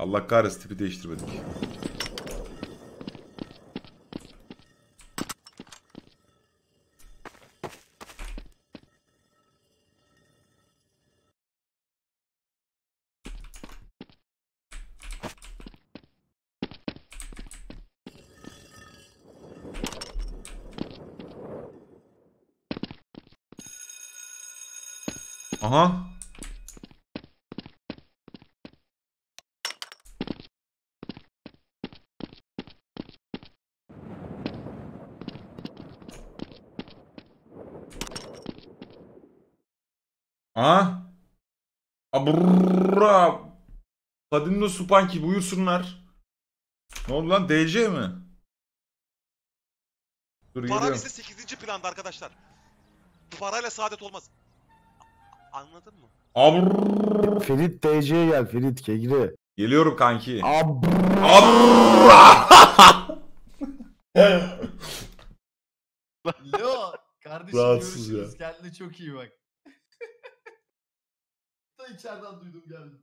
Allah kahretsin tipi değiştirmedik. Aha. Aha. Abrrra. Kadınlo Supanki buyursunlar. Ne oldu lan DC mi? Dur Para geliyorum. bizde 8. planda arkadaşlar. Bu parayla saadet olmaz. A- Anladın mı? Abrrra. Ferit DC'ye gel Ferit Kegri. Geliyorum kanki. Ab Abrrra. Leo kardeşim Rahatsız görüşürüz. Kendine çok iyi bak. Da içeriden duydum geldim.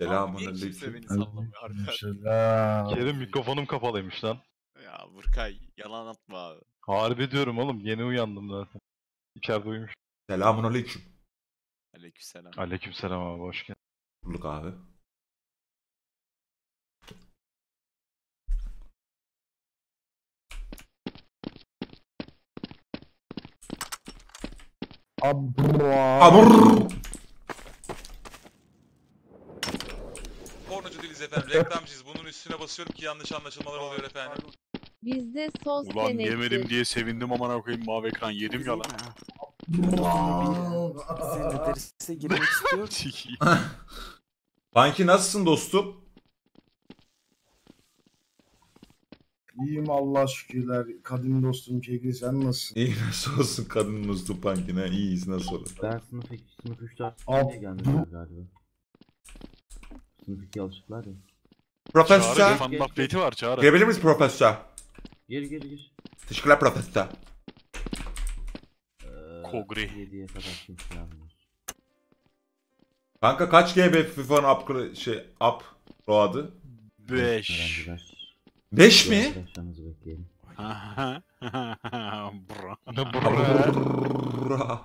Selamun Niye kimse aleyküm. beni sallamıyor harbiden? Selam. Kerim mikrofonum kapalıymış lan. Ya Burkay yalan atma abi. Harbi diyorum oğlum yeni uyandım zaten. İçeride uyumuş. Selamun aleyküm. Aleykümselam. Aleykümselam abi hoş geldin. Bulduk abi. Abra. Abrrra. Değiliz efendim. Reklamcıyız. Bunun üstüne basıyorum ki yanlış anlaşılmalar oluyor efendim. Bizde sos Ulan denektir. yemedim diye sevindim aman koyayım mavi ekran yedim ya lan. Senin de derse girmek istiyor. Panki nasılsın dostum? İyiyim Allah şükürler. Kadim dostum Kegri sen nasılsın? İyi nasıl olsun kadın dostum Panki ne? İyiyiz nasıl olur? Ben sınıf 2, sınıf 3'te Ab- gelmişler galiba. Sınıf 2 alışıklar ya. Çağrı Profesör. fan update'i var Çağrı. Girebilir miyiz profesör? Gir gir gir. Teşekkürler profesör. Ee, Kogri. 7'ye kadar kim planlıyor? Kanka kaç GB FIFA'nın up şey up adı? 5. Öğrenciler. 5 mi? Arkadaşlarınızı bekleyelim. Bra. Brrrra.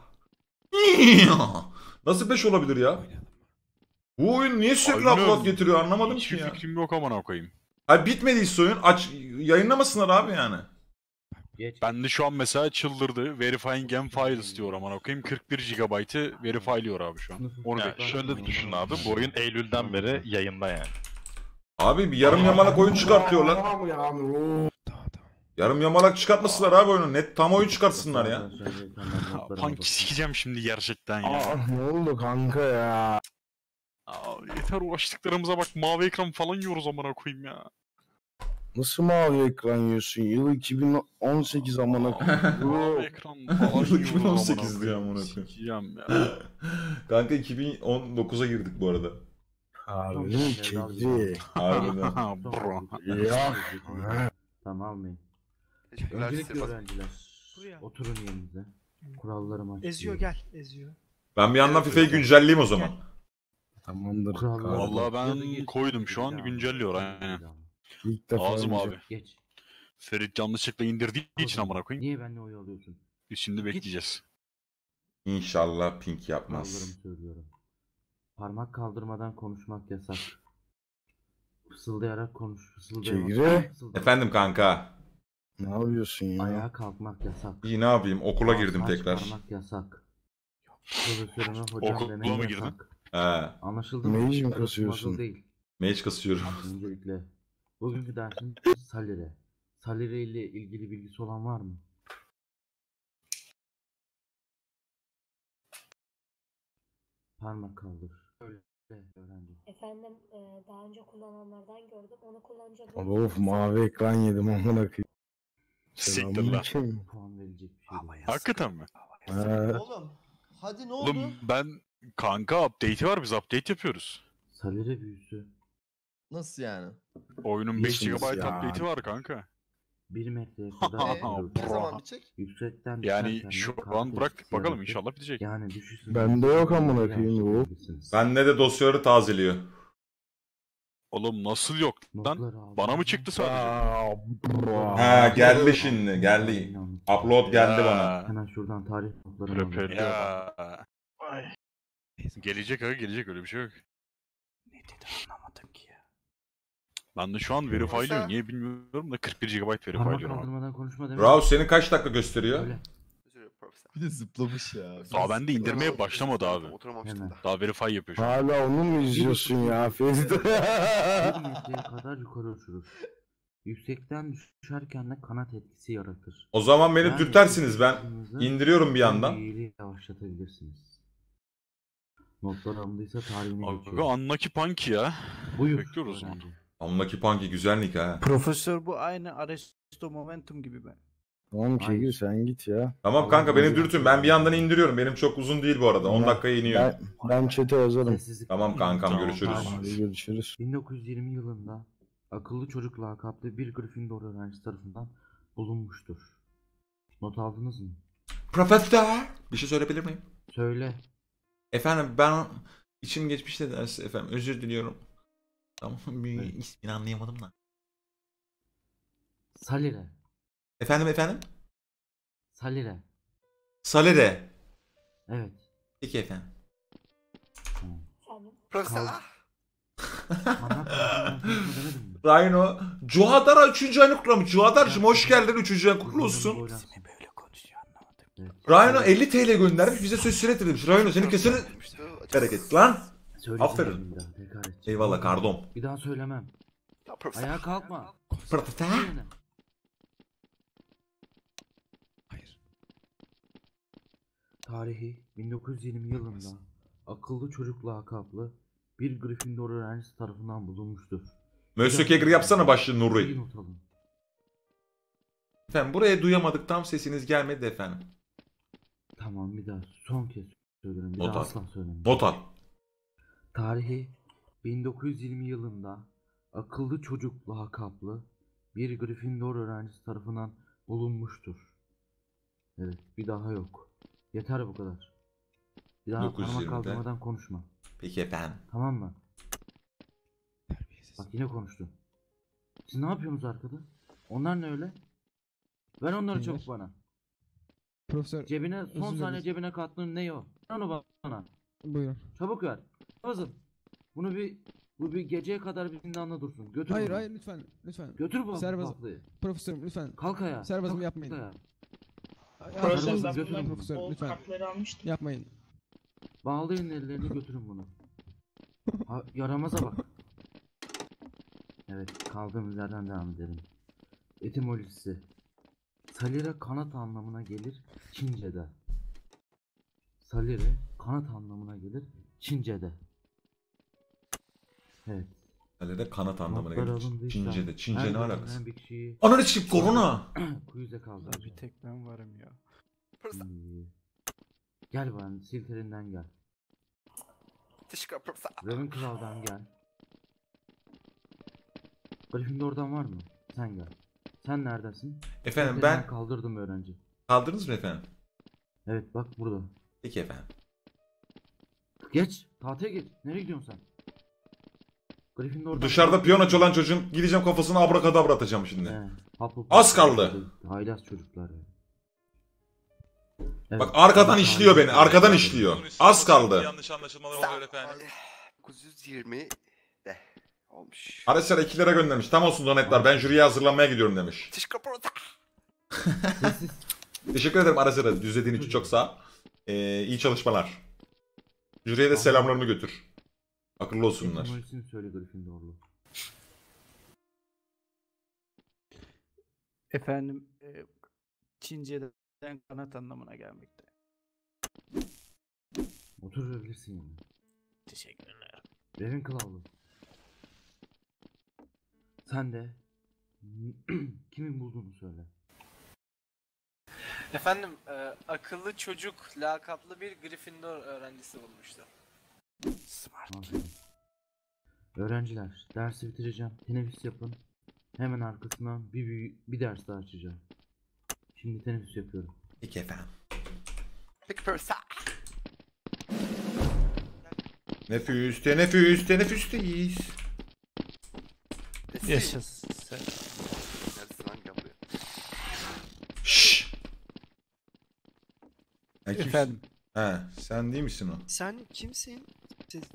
Nasıl 5 olabilir ya? Bu oyun niye sürekli Aynen. upload getiriyor anlamadım Hiçbir ki ya. fikrim yok aman koyayım. Hayır bitmediyse oyun aç yayınlamasınlar abi yani. Geç. Ben de şu an mesela çıldırdı. Verifying game files diyor aman koyayım. 41 GB'ı verifyliyor abi şu an. Onu Ya bekliyorum. şöyle düşün abi bu oyun Eylül'den beri yayında yani. Abi bir yarım yamalak oyun çıkartıyorlar. Yarım yamalak çıkartmasınlar abi oyunu. Net tam oyun çıkartsınlar ya. Bakın. sikeceğim şimdi gerçekten ya. Ah ne oldu kanka ya? Aa, yeter uğraştıklarımıza bak mavi ekran falan yiyoruz amına koyayım ya. Nasıl mavi ekran yiyorsun? Yıl 2018 amına Mavi koyayım. ekran falan Yıl yiyoruz 2018 amına diyor koyayım. amına koyayım. Ya. Kanka 2019'a girdik bu arada. Harbi mi aldım. Kegri? Harbiden. Bro. Ya. Tamam. Teşekkürler Öncelikle öğrenciler. Oturun yerinize. Kurallarımı açıklıyorum. Eziyor gel, Eziyor. Ben bir yandan FIFA'yı güncelleyeyim o zaman. Tamamdır. Kuralları kanka. Vallahi ben koydum şu an, güncelliyor, aynen. İlk defa Lazım oynayacağım. abi. Geç. Ferit yanlışlıkla indirdiği için amına koyayım. Niye benimle oy alıyorsun? Biz şimdi bekleyeceğiz. İnşallah pink Kurallarımı yapmaz. söylüyorum. Parmak kaldırmadan konuşmak yasak. Fısıldayarak konuş. Fısıldayarak. Efendim kanka. Ne yapıyorsun ya? Ayağa kalkmak yasak. İyi ne yapayım okula girdim Ağzını tekrar. açmamak yasak. Profesörüme hocam Okula demek mı girdin? yasak. He. Anlaşıldı mı? Mage mi kasıyorsun? Değil. Mage kasıyorum. Öncelikle. Bugünkü dersin Salire. Salire ile ilgili bilgisi olan var mı? Parmak kaldır. Öyle öğrenci. Efendim e, daha önce kullananlardan gördüm. Onu kullanınca Of mavi ekran yedim amına koyayım. Siktir lan. Puan verecek bir şey. Hakikaten mi? He. Oğlum hadi ne oldu? Oğlum ben kanka update'i var biz update yapıyoruz. Salire büyüsü Nasıl yani? Oyunun 5 GB ya? update'i var kanka. 1 metreye Ee, kadar ne bro. zaman bitecek? Yüksekten Yani düşerken de şu an etkisi bakalım yaratır. inşallah bitecek. Yani düşüşün Bende yok amına koyayım bu. Bende de dosyaları tazeliyor. Oğlum nasıl yok lan? Bana mı çıktı sadece? Ha geldi şimdi geldi. Upload geldi bana. Ya, Hemen şuradan tarih notlarını alayım. Röpelli. Gelecek aga gelecek öyle bir şey yok. Ne dedi anlamadım ki ya. Ben de şu an verify'lıyor. Niye bilmiyorum da 41 GB verify'lıyorum. abi. kaldırmadan konuşma demek. Rauf senin kaç dakika gösteriyor? Öyle. Bir de zıplamış ya. Daha bende indirmeye başlamadı abi. Hemen. Daha verify yapıyor şu an. Hala onu mu izliyorsun ya Fezde? Bir metreye kadar yukarı uçurur. Yüksekten düşerken de kanat etkisi yaratır. O zaman beni Yani dürtersiniz ben. indiriyorum bir yandan. yavaşlatabilirsiniz. Notlar alındıysa tarihine Aga geçiyorum. anlaki punk ya. Buyur. bekliyoruz o zaman. Anlaki Punky güzel nick ha. Profesör bu aynı Aristo Momentum gibi ben. Tamam Hayır. Kegül sen git ya. Tamam kanka beni dürtün. Ben bir yandan indiriyorum. Benim çok uzun değil bu arada. 10 Ben- dakikaya iniyor. Ben, ben chat'e yazarım. Sessizlik. Tamam kankam Tamam, görüşürüz. tamam. Hadi görüşürüz. 1920 yılında akıllı çocuk lakaplı bir Gryffindor öğrencisi tarafından bulunmuştur. Not aldınız mı? Profesör. Bir şey söyleyebilir miyim? Söyle. Efendim ben içim geçmişte ders efendim özür diliyorum. Tamam bir Evet. ismini anlayamadım da. Salire. Efendim efendim? Salire. Salere. Evet. Peki efendim. Mi? Rhino. Cuhadar 3. ayını kutlamış. Cuhadar'cığım hoş geldin 3. ayın kutlu olsun. Boylan- Ne böyle konuşuyor Rhino 50 TL göndermiş bize söz süre demiş. Rhino seni kesene bereket lan. Söyleyeceğim Aferin. Eyvallah kardom. Bir daha söylemem. Ayağa kalkma. Profesör. Hayır. Tarihi 1920 yılında akıllı çocuk lakaplı bir Gryffindor öğrencisi tarafından bulunmuştur. Monsieur Kegri yapsana başlığı İyi Nuri. Efendim buraya duyamadık tam sesiniz gelmedi efendim. Tamam bir daha son kez söylüyorum. Bir Not daha al. asla söylemem. Not al. Tarihi 1920 yılında akıllı çocuk lakaplı bir Gryffindor öğrencisi tarafından bulunmuştur. Evet bir daha yok. Yeter bu kadar. Bir daha 920'de. parmak kaldırmadan konuşma. Peki efendim. Tamam mı? Terbiyesiz. Bak yine konuştu. Siz ne yapıyorsunuz arkada? Onlar ne öyle? Ver onları çabuk bana. Profesör Cebine son Özür saniye dileriz. cebine kattığın ne o? Onu bana. buyurun. Çabuk ver. Hazır. Bunu bir bu bir geceye kadar bir zindanda dursun. Götür Hayır bunu. hayır lütfen lütfen. Götür bu Serbest- tatlıyı. Profesörüm lütfen. Kalk ayağa. Serbazım Kalk yapmayın. ayağa. Profesör, Serbazım götürün profesör lütfen. Yapmayın. Bağlayın ellerini götürün bunu. Ha, yaramaza bak. Evet kaldığımız yerden devam edelim. Etimolojisi. Salire kanat anlamına gelir Çince'de. Salire kanat anlamına gelir Çince'de. Evet. Halede kanat anlamına notlar gelir. alındıysa Çince'de. Çince ne bölümden alakası? Bir kişiyi Ananı çıkıp korona. kuyuza kaldıracak. Bir tek ben varım ya. İyi. Gel bana Silterin'den gel. Ravenclaw'dan gel. Gryffindor'dan var mı? Sen gel. Sen neredesin? Efendim Slytherin'den ben kaldırdım öğrenci. kaldınız mı efendim? Evet bak burada. Peki efendim. Geç. Tahtaya geç. Nereye gidiyorsun sen? Gryffindor'dan Dışarıda piyano olan çocuğun gideceğim kafasına abrakadabra atacağım şimdi. He, Az kaldı. Haylaz çocuklar ya. Evet, Bak arkadan işliyor beni. Arkadan işliyor. Az kaldı. Yanlış anlaşılmalar oluyor efendim. 920 de olmuş. Aresler 2 lira göndermiş. Tam olsun donetler. Ben jüriye hazırlanmaya gidiyorum demiş. Teşekkür ederim Aresler'e düzlediğin için çok sağ ol. Ee, iyi çalışmalar. Jüriye de selamlarını götür. Akıllı olsunlar. Etimolojisini söyle Gryffindorlu. Efendim e, Çince'den kanat anlamına gelmekte. Oturabilirsin yani. Teşekkürler. Ravenclaw'lu. Sen de kimin bulduğunu söyle. Efendim, e, akıllı çocuk lakaplı bir Gryffindor öğrencisi bulmuştu. Smart. Aferin. Öğrenciler, dersi bitireceğim. Teneffüs yapın. Hemen arkasından bir, bir, bir ders daha açacağım. Şimdi teneffüs yapıyorum. Peki efendim. Peki profesör. Teneffüs, teneffüs, teneffüsteyiz. Yaşasın. Lan. Şşş. Ya kimsin? Efendim. He, sen değil misin o? Sen kimsin?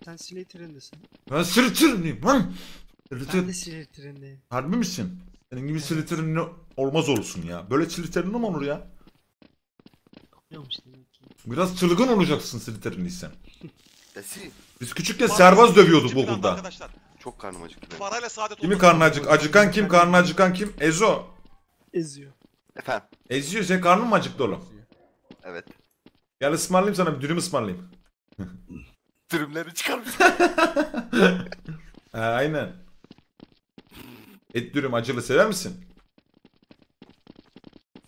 Sen trendesin. Ben Slytherin'im lan. Slytherin. Slay trendeyim. Harbi misin? Senin gibi Slytherin ne- olmaz olsun ya. Böyle Slytherin mi olur ya? Yapıyormuş demek ki. Biraz çılgın olacaksın Slytherin'liysen. Dersi. Biz küçükken serbaz dövüyorduk Küçük bir anda okulda. Arkadaşlar. Çok karnım acıktı benim. Parayla saadet Kimi olmaz. karnı acık? Acıkan kim? Karnı acıkan kim? Ezo. Eziyor. Efendim. Eziyor. Senin karnın mı acıktı oğlum? Evet. Gel ısmarlayayım sana bir dürüm ısmarlayayım. Dürümleri çıkarmış. Ha, aynen. Et dürüm acılı sever misin?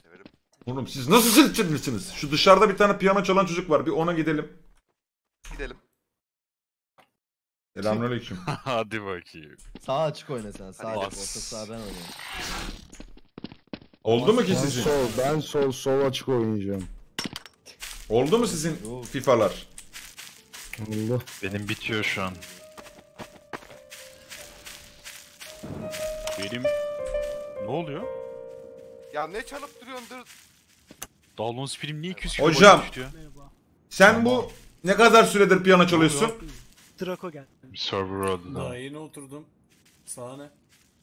Severim. Oğlum siz nasıl Slytherin'lisiniz? Şu dışarıda bir tane piyano çalan çocuk var. Bir ona gidelim. Gidelim. Selamünaleyküm. Hadi bakayım. Sağ açık oyna sen. Sağ Hadi. açık. Orta sağ ben oynayayım. Oldu mu ki Ben sizin? sol, ben sol, sol açık oynayacağım. Oldu mu sizin FIFA'lar? Allah. Benim bitiyor şu an. Benim... Ne oluyor? Ya ne çalıp duruyorsun dur. Download speed'im niye 200 Hocam. kilobayt düştü ya? Sen bu ne kadar süredir piyano çalıyorsun? Draco geldi. Bir server öldü daha. yeni oturdum. Sahne.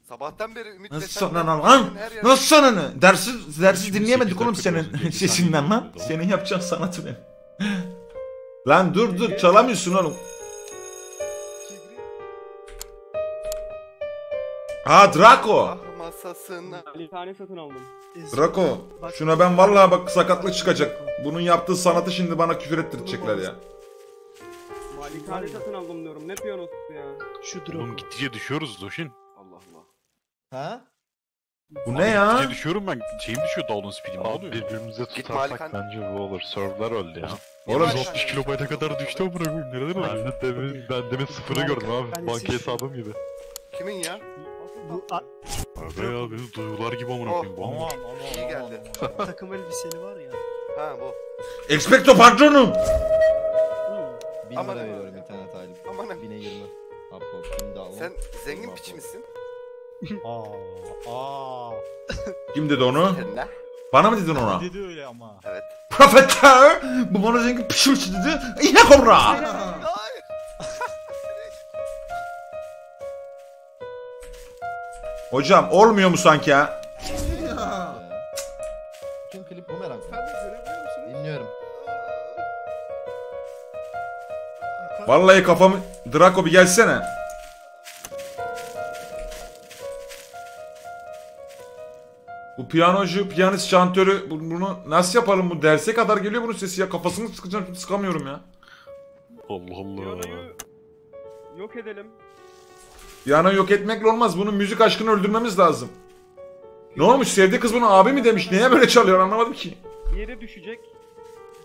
Sabahtan beri Ümit Nasıl sana ne lan? Her Nasıl sana ne? Dersi, dersi Şimdi dinleyemedik oğlum senin sesinden lan. Senin yapacağın sanatı ne? lan dur dur çalamıyorsun oğlum. Ha Draco. Ah masasına. Malikane satın aldım. Draco. Şuna ben vallahi bak sakatlık çıkacak. Bunun yaptığı sanatı şimdi bana küfür ettirecekler ya. Malikane satın aldım diyorum. Ne piyanosu ya? Şu Oğlum gittikçe düşüyoruz Doshin. Allah Allah. Ha? Bu ne ya? Gittikçe düşüyorum ben. Şeyim düşüyor download speed'im. Ne oluyor? birbirimize tutarsak bence bu olur. Serverlar öldü ya. Oğlum 160 kilobayta kadar düştü amına koyayım. Nereden Ben öldü? de demin, ben demin sıfırı gördüm abi. Banka hesabım gibi. Kimin ya? Bu Abi ya benim duygular gibi amına Oh. koyayım. Ama. İyi geldi. takım elbiseli var ya. Ha bu. Expecto Patronum. Bin Aman lira aman. veriyorum internet aylık. Aman ha. Bine yirmi. Upload. Bin download. Sen zengin piç misin? Aa. Aa. Kim dedi onu? Sen ne? Bana mı dedin ona? Dedi öyle ama. Evet. Profetör! Bu bana zengin pişmiş dedi. Yine kobra! Hayır. Hocam olmuyor mu sanki ha? Bütün klip bumerang. Sen de görebiliyor musun? Dinliyorum. Vallahi kafamı... Draco bir gelsene. Bu piyanocu, piyanist, şantörü bu- bunu nasıl yapalım bu derse kadar geliyor bunun sesi ya kafasını sıkacağım sıkamıyorum ya. Allah Allah. Yok edelim. Piyano yok etmekle olmaz bunun müzik aşkını öldürmemiz lazım. Ne olmuş sevdiği kız bunu abi mi demiş neye böyle çalıyor anlamadım ki. Yere düşecek.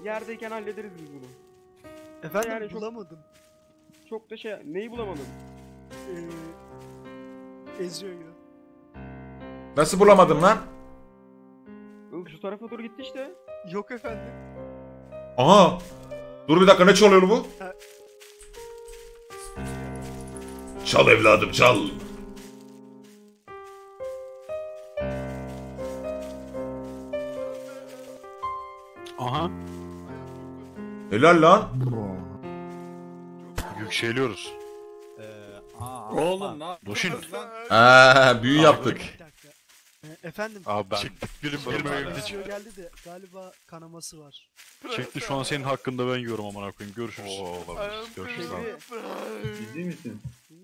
Yerdeyken hallederiz biz bunu. Efendim Yani çok- bulamadım. Çok da şey... Neyi bulamadım? Ee, eziyor ya. Nasıl bulamadım lan? Oğlum şu tarafa doğru gitti işte. Yok efendim. Aha. Dur bir dakika ne çalıyor bu? Çal evladım çal. Aha. Helal lan. Yükseliyoruz. Ee, aa. Oğlum ne Doshin. Aa, büyü yaptık. Bir dakika. Ee, efendim. Abi ben Çıktık birim birim. Eziyor geldi de galiba kanaması var. Çıktı şu an senin hakkında ben yiyorum amına koyayım. Görüşürüz. Oo olabilir. Görüşürüz abi.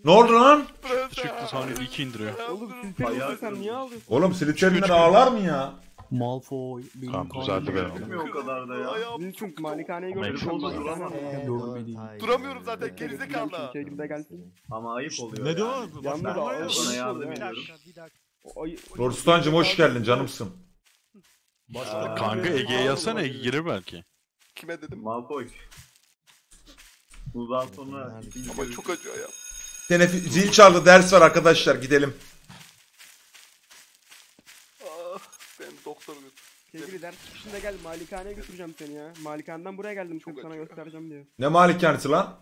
Ne oldu lan? Çıktı sahne iki indiriyor. Oğlum silsene sen niye ağlıyorsun? Oğlum Slytherin'ler ağlar mı ya? Malfoy. benim Tamam düzeldi benim. o kadar da ya. Wilson malikaneyi Ama gördük. Oldu. Duramıyorum zaten gerizekalı. Şey gibi de gelsin. Ama ayıp oluyor. Ne diyor? Yalnız da ağır Sana bir yardım Bir ya. dakika bir dakika. O ayı- Lorstancım hoş geldin canımsın. Başka Kanka Ege'ye yazsana Ege gelir belki. Kime dedim? Malfoy. Bundan sonra Ama çok acıyor ya. Tenef zil çaldı ders var arkadaşlar gidelim. Ah, ben doktora götür. Sevgili ders çıkışında gel malikaneye götüreceğim seni ya. Malikaneden buraya geldim Çok sırf sana acıyor. göstereceğim diye. Ne malikanesi lan?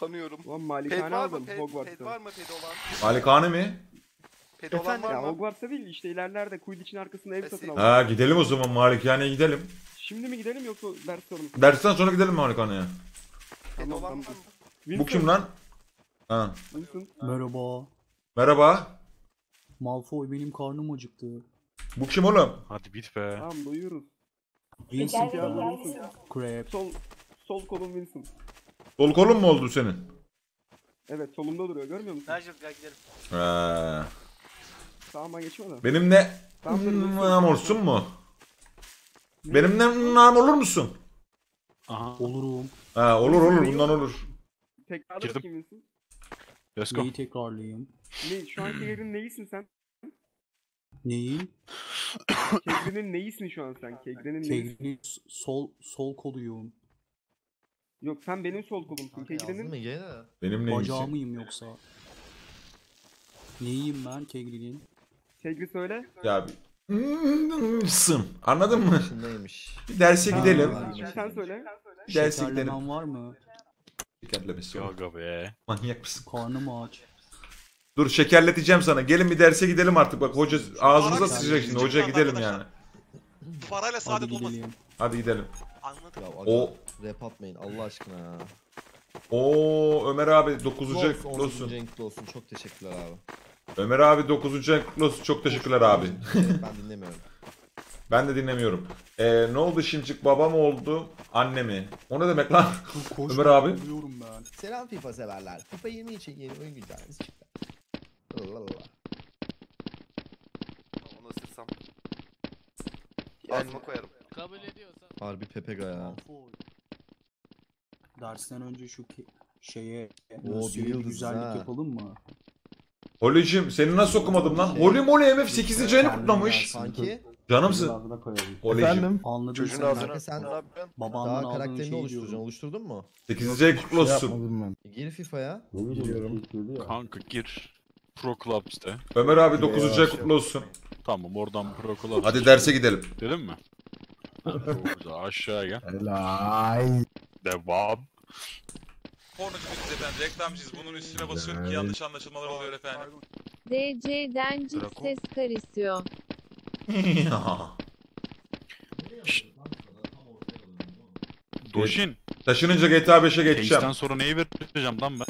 Kanıyorum. Ulan Ped malikane var mı? aldım Ped, ped Hogwarts'ta. var mı ped olan? Malikane mi? Pedi olan Efendim? var mı? Hogwarts'a değil işte ilerlerde Quidditch'in arkasında ev satın aldım. Ha gidelim o zaman Malikaneye gidelim. Şimdi mi gidelim yoksa ders sonra mı? Dersten sonra gidelim Malikaneye. Pedi Tamam, olan tamam. var mı? Bu kim lan? Ha. Merhaba. Merhaba. Malfoy benim karnım acıktı. Bu kim oğlum? Hadi bit be. Tamam doyuyoruz. Vincent Gel ya, gel gel. Crab. Sol sol kolum Winston. Sol kolun mu oldu senin? Evet solumda duruyor görmüyor musun? Nigel gel gidelim. Ha. Sağıma geçme de. Benimle Tamam, dur, dur, dur. nam olsun mu? Benimle nam olur musun? Aha. Olurum. Ha olur olur bundan olur. Tekrarla Girdim. bakayım Winston. Let's go. Neyi tekrarlayayım? Ne, şu anki yerin neyisin sen? Neyin? Kegri'nin neyisin şu an sen? Kegri'nin neyisin? Sol sol koluyum. Yok sen benim sol kolumsun. Kegri'nin Benim neyim? Bacağı mıyım yoksa? Neyim ben Kegri'nin? Kegri söyle. Ya bir... Sın. Anladın mı? Neymiş? Bir derse gidelim. Şimdi sen söyle. Bir derse gidelim. Var mı? Şekerlemesi Ya yok. aga be. Manyak mısın? Karnım aç. Dur şekerleteceğim sana. Gelin bir derse gidelim artık. Bak hoca ağzımıza sıçacak şimdi. Hoca gidelim yani. Parayla saadet olmaz. Hadi gidelim. Anladım. Ya O rap atmayın Allah aşkına ya. o Ömer abi 9. Olsun, kutlu olsun. Çok teşekkürler abi. Ömer abi 9. kutlu olsun. Çok teşekkürler abi. Ben dinlemiyorum. Ben de dinlemiyorum. Ee, ne oldu şimdi? Baba mı oldu? Anne mi? O ne demek lan? Koş, Ömer abi. Ben. Selam FIFA severler. FIFA 20 için yeni oyun güncellemesi çıktı. Onu ısırsam. Ağzıma koyarım. Kabul ediyorsan. Harbi Pepega ya. Dersten önce şu şeye Oo, bir yıldız güzellik ha. yapalım mı? Holicim seni nasıl okumadım lan? Holy moly MF 8. ayını kutlamış. Sanki Canımsın. Holicim. Anladım Çocuğun seni. ağzına. Sen Ne yapıyorsun? Babandan daha karakterini oluşturacaksın. Oluşturdun mu? 8. ay kutlu olsun. Yapmadım ben. E, Gir FIFA'ya. Kanka gir. Pro Clubs'te. Ömer abi 9. ay kutlu olsun. Tamam oradan Pro Clubs. Hadi derse gidelim. Dedim mi? Güzel aşağı gel. Helal. Devam. Pornocu değiliz efendim. Reklamcıyız. Bunun üstüne basıyorum ki yanlış anlaşılmalar oluyor efendim. DC'den cip ses karışıyor. Dojin. Taşınınca GTA 5'e geçeceğim. Face'den sonra neyi vereceğim lan ben?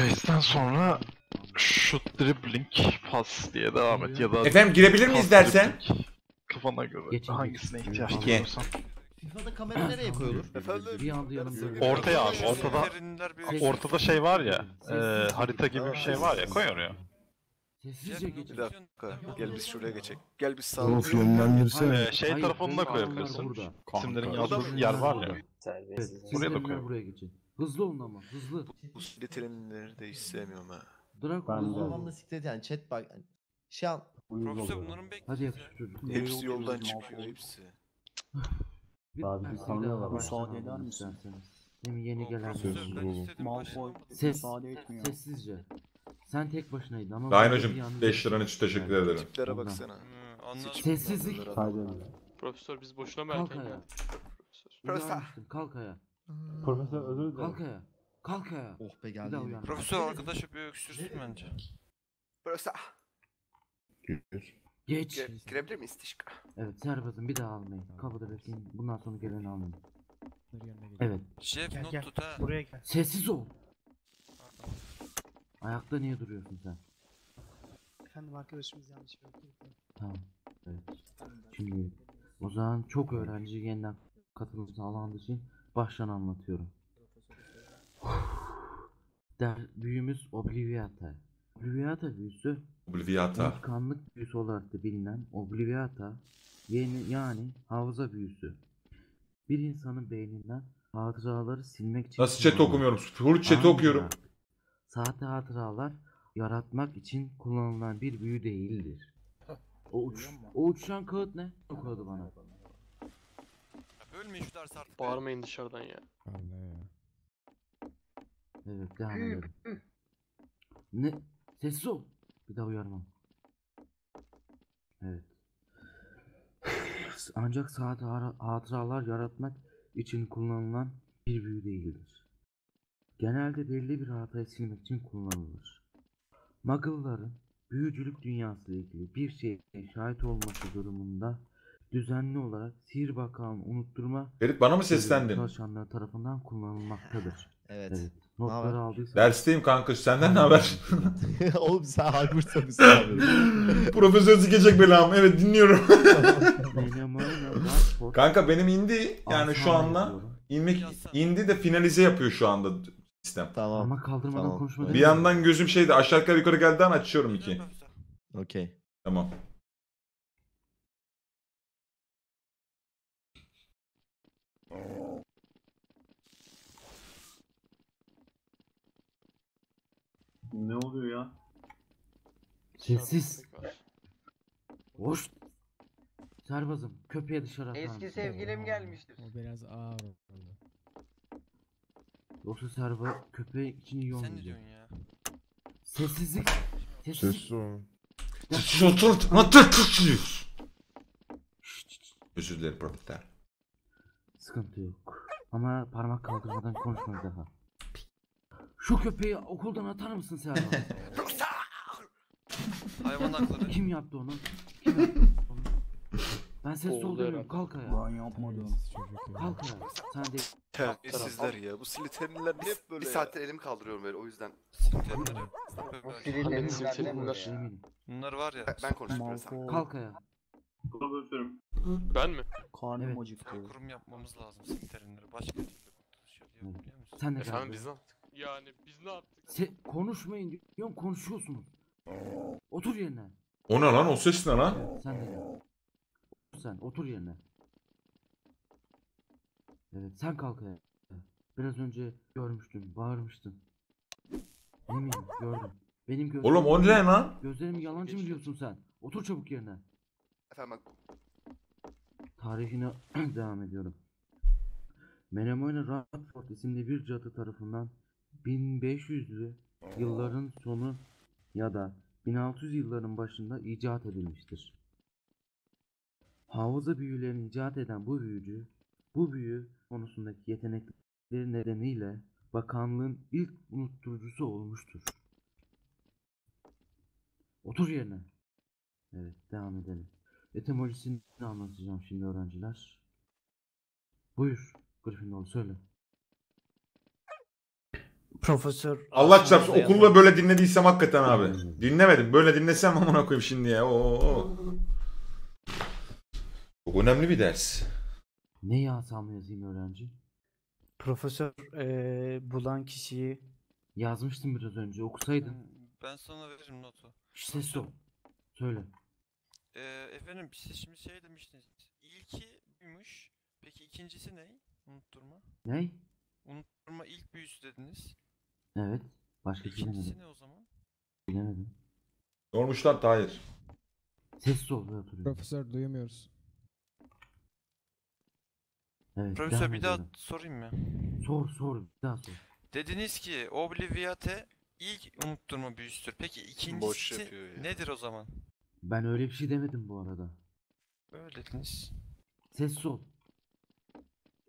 Face'den sonra shoot dribbling pass diye devam et ya da Efendim girebilir miyiz pass derse? dribbling. Kafana göre Geçin, hangisine ihtiyaç İki. duyuyorsan. FIFA'da kamera nereye koyulur? Bir anda yanımda. Ortaya abi ortada bir- ortada şey var ya e, harita gibi bir şey var ya koy oraya. Sessizce Bir geçin. dakika. Gel biz şuraya geçelim. Gel biz sağa. Of yönlendirsene. E, şey Hayır, tarafını da benim adamlar koyabilirsin. burada. İsimlerin Kanka. yazdığı yer var ya. Buraya da koyalım. buraya geçin. Hızlı olun ama hızlı. Bu veterinleri de hiç sevmiyorum ha. Draco hızlı Babamla olun. siklet yani chat bak. Şu an Profesör bunların bekliyor. Hadi yakışık çocuk. Hepsi yoldan çıkıyor hepsi. Bir Abi, bir sanıyorlar. Müsaade eder misin? Hem yeni gelen Profesör ben istedim. Malfoy Ses, müsaade etmiyor. sessizce. Sen tek başınaydın ama... Ben de anda- 5 liran için teşekkür ederim. Tiplere Ondan. baksana. Anladım. Sessizlik. Profesör biz boşuna Kalk ayağa. Profesör. Uyanmıştın, Kalk ayağa. Profesör özür Kalk ayağa. Kalk ayağa. oh be Bir geldi. yine. Profesör arkadaşı bir öksürsün bence. Profesör. Geç. Gir- girebilir miyiz Tişka? Evet serbazım bir daha almayın. Kapıda bekleyin. Bundan sonra geleni almayın. Evet. Şef Gel, not gel. tut ha. Buraya gel. Sessiz ol. Ayakta niye duruyorsun sen? Efendim arkadaşımız yanlış yaptı. Tamam. Evet. Şimdi o zaman çok öğrenci yeniden katılım sağlandığı için baştan anlatıyorum. Der, büyümüz Obliviata. Obliviata büyüsü Obliviata. unutkanlık büyüsü olarak da bilinen Obliviata yani, yani hafıza büyüsü. Bir insanın beyninden hatıraları silmek için Nasıl chat okumuyorum? Full chat okuyorum. Sahte hatıralar yaratmak için kullanılan bir büyü değildir. O, uç, o uçuşan kağıt ne? O kağıdı bana. Bölmeyin şu dersi artık. Bağırmayın dışarıdan ya. Evet devam edelim. Ne? Sessiz ol. Bir daha uyarmam. Evet. Ancak hara- hatıralar yaratmak için kullanılan bir büyü değildir. Genelde belli bir hatayı silmek için kullanılır. Muggle'ların büyücülük dünyası ile ilgili bir şeye şahit olması durumunda düzenli olarak sihir bakanı unutturma Ferit bana mı seslendin? çalışanları tarafından kullanılmaktadır. Evet. Notları haber? aldıysan Dersteyim kanka senden ne haber? Oğlum sen Hogwarts'a mısın abi? Profesör sikecek belamı evet dinliyorum. Kanka benim indi yani şu Aslan anda inmek indi de finalize yapıyor şu anda sistem. Tamam. Ama kaldırmadan Tamam. konuşma Bir yandan gözüm şeyde aşağı yukarı yukarı geldi an açıyorum iki. Okey. Tamam. Ne oluyor ya? Sessiz. Hoş. Serbazım köpeğe dışarı atar Eski sevgilim gelmiştir. O biraz ağır oldu. Yoksa Serba köpeği için iyi Sen ne olmayacak. diyorsun ya? Sessizlik. Sessizlik. Özür dilerim profesör. Sıkıntı yok. Ama parmak kaldırmadan konuşma bir daha. Şu köpeği okuldan atar mısın Serba? Hayvan hakları. Kim yaptı onu? Kim yaptı onu? Ben ses sol demiyorum. Kalk ayağa. Ben yapmadım. Kalk ayağa. Sen de Terbiyesizler ya. Bu siliterinler hep böyle Bir saattir elim kaldırıyorum böyle o yüzden. eminim. Bunlar var ya. Ben konuştum biraz. Malko. Kalk ayağa. Ben mi? Karnım Evet. acıktı. Kurum yapmamız lazım siliterinleri. Başka türlü şey yok biliyor musun? Sen de Efendim gel. biz ne yaptık? Yani biz ne yaptık? Se konuşmayın diyorum konuşuyorsunuz. Otur yerine. O ne lan o ses ne lan? Sen de gel. Sen otur yerine. Evet sen kalk ayağa. Biraz önce görmüştüm, bağırmıştın. Eminim gördüm. Benim gözlerim... Oğlum o ne lan? Gözlerim yalancı mı diyorsun sen? Otur çabuk yerine. Efendim Tarihine devam ediyorum. Menemoyne Radford isimli bir cadı tarafından 1500'lü yılların sonu ya da 1600 yılların başında icat edilmiştir. Hafıza büyülerini icat eden bu büyücü, bu büyü konusundaki yetenekleri nedeniyle bakanlığın ilk unutturucusu olmuştur. Otur yerine. Evet, devam edelim. Etimolojisini anlatacağım şimdi öğrenciler. Buyur, Gryffindor söyle. Profesör. Allah çarpsın okulda böyle dinlediysem hakikaten abi. Dinlemedim. Böyle dinlesem amına koyayım şimdi ya. Oo. Çok önemli bir ders. Ne yazsam yazayım öğrenci? Profesör eee bulan kişiyi Yazmıştım biraz önce, okusaydın. Ben sana veririm notu. İşte o. Söyle. Ee, efendim siz şimdi şey demiştiniz. İlki buymuş. Peki ikincisi ne? Unutturma. Ney? Unutturma ilk büyüsü dediniz. Evet. Başka İkincisi demedim. ne o zaman? Bilemedim. Ne olmuşlar? Hayır. Sessiz ol ve oturuyor. Profesör duyamıyoruz. Evet, Profesör devam bir daha sorayım mı? Sor sor, bir daha sor. Dediniz ki Obliviate ilk unutturma büyüsüdür. Peki ikincisi yapıyor ya. nedir o zaman? Ben öyle bir şey demedim bu arada. Öyle dediniz. Sessiz ol.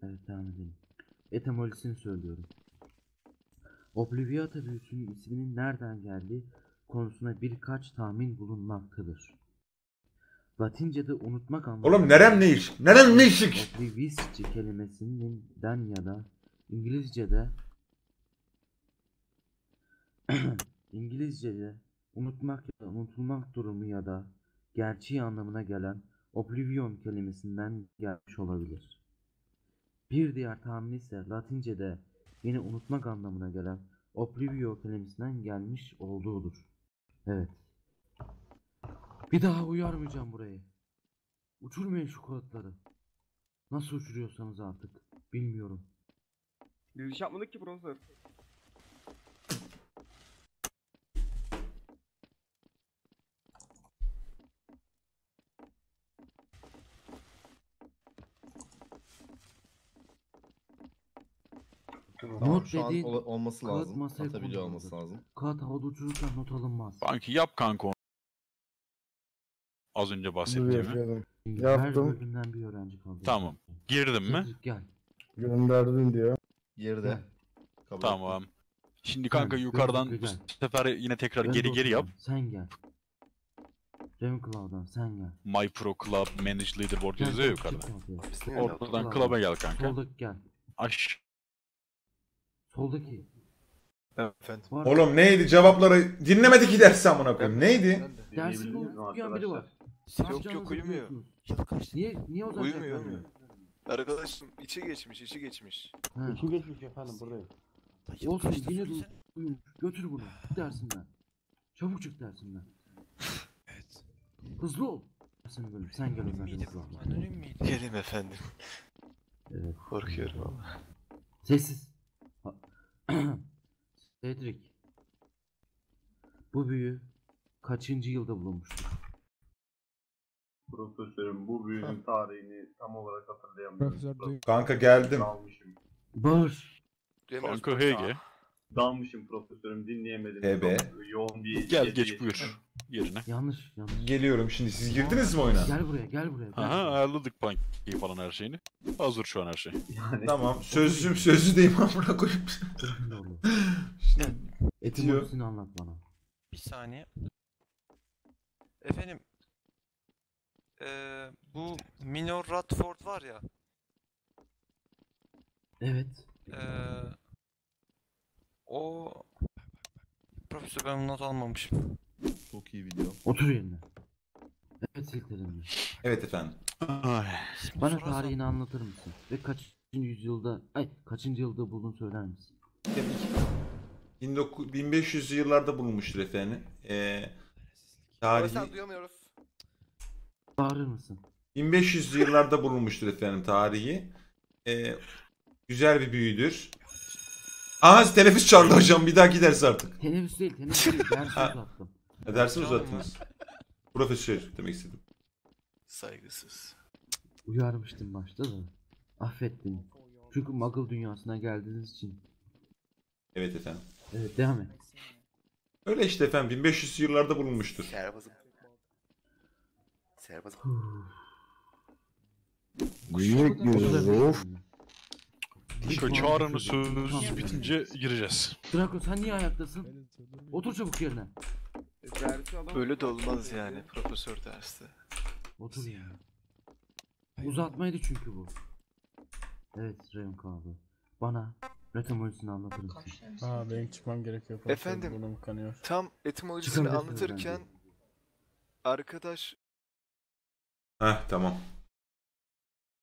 Evet devam edelim. Etimolojisini söylüyorum. Obliviata büyüsünün isminin nereden geldiği konusunda birkaç tahmin bulunmaktadır. Latince'de unutmak anlamında... Oğlum nerem ne iş? Nerem ne işik? Oblivisci kelimesinden ya da İngilizce'de İngilizce'de unutmak ya da unutulmak durumu ya da gerçeği anlamına gelen oblivion kelimesinden gelmiş olabilir. Bir diğer tahmin ise Latince'de yine unutmak anlamına gelen oblivio kelimesinden gelmiş olduğudur. Evet. Bir daha uyarmayacağım burayı. Uçurmayın şu kağıtları. Nasıl uçuruyorsanız artık bilmiyorum. Biz iş yapmadık ki profesör. Not şu an dediğin ola- olması kağıt lazım. masaya Atabiliyor olması lazım. Kağıt havada uçururken not alınmaz. Kanki yap kanka onu. Az önce bahsettiğimi. yapıyorum. Her Yaptım. bölümden bir öğrenci kaldı. Tamam. Girdim mi? Gel. Gönderdin diyor. Geride. Gel. Kabul Tamam. Şimdi kanka yukarıdan bu sefer yine tekrar Ben geri de geri yap. oturuyorum, Sen gel. Ravenclaw'dan sen gel. My Pro Club Manage Leaderboard Gel, yazıyor yukarıda. çık. Oradan Club'a club'a gel kanka. Soldaki gel. Aş. Soldaki. Efendim. Var. Oğlum neydi cevapları dinlemedi ki dersi amına koyayım. Neydi? Dersi okuyan biri var. Yok Yapacağınızı yok uyumuyor. Niye niye o zaman Uyumuyor uyumuyor. Arkadaşım içi geçmiş içi geçmiş. Ha. Kim geçmiş efendim buradayım. Olsun yine de uyumuş. Götür bunu. Dersinden. Çabuk çık dersinden. Evet. Hızlı ol. Sen böyle sen gel hızlı ol. Anonim? Gelin efendim. Evet. Korkuyorum ama. Sessiz. Cedric. Bu büyü kaçıncı yılda bulunmuştur? Profesörüm bu büyünün tarihini tam olarak hatırlayamıyorum. Profesör Kanka geldim. Dalmışım. Bağır. Kanka HG. Dalmışım profesörüm dinleyemedim. Ebe. Çok yoğun bir Gel gece geç buyur. Yerine. Yanlış yanlış. Geliyorum şimdi. Siz girdiniz mi oyuna? Gel buraya gel buraya. Gel. Aha ayarladık pankeyi falan her şeyini. Hazır şu an her şey. Yani Tamam. Sözlüm sözlü deyim amına koyayım. Şimdi Etimolojisini anlat bana. Bir saniye. Efendim. Eee bu Minor Radford var ya. Evet. Eee o Profesör ben not almamışım. Çok iyi video. Otur yerine. Evet silkelenme. Evet efendim. Bana tarihini anlatır mısın? Ve kaçıncı yüzyılda, ay kaçıncı yılda bulduğunu söyler misin? 19 1500'lü yıllarda bulunmuştur efendim. Ee, tarihi Profesör duyamıyoruz. Bağırır mısın? 1500'lü yıllarda bulunmuştur efendim tarihi. Ee, güzel bir büyüdür. Aha teneffüs çaldı hocam bir daha gideriz artık. Teneffüs değil, teneffüs değil. Dersi Ha. uzattım. E, dersi Tamam uzattınız. Profesör demek istedim. Saygısız. Uyarmıştım başta da. Affettim. Çünkü Muggle dünyasına geldiğiniz için. Evet efendim. Evet devam et. Öyle işte efendim 1500'lü yıllarda bulunmuştur. Serbazım. Serbazım. Büyük Lütfen Çağrı'nın otur şurada. sözü Tamam. bitince gireceğiz. Draco sen niye ayaktasın? Otur çabuk yerine. Adam Böyle de olmaz yani profesör derste. Otur yerine. Uzatmaydı çünkü bu. Evet Rayon abi. Bana etimolojisini anlatır mısın? Aa benim çıkmam gerekiyor. Efendim? Burnum kanıyor. Tam etimolojisini anlatırken arkadaş Heh tamam.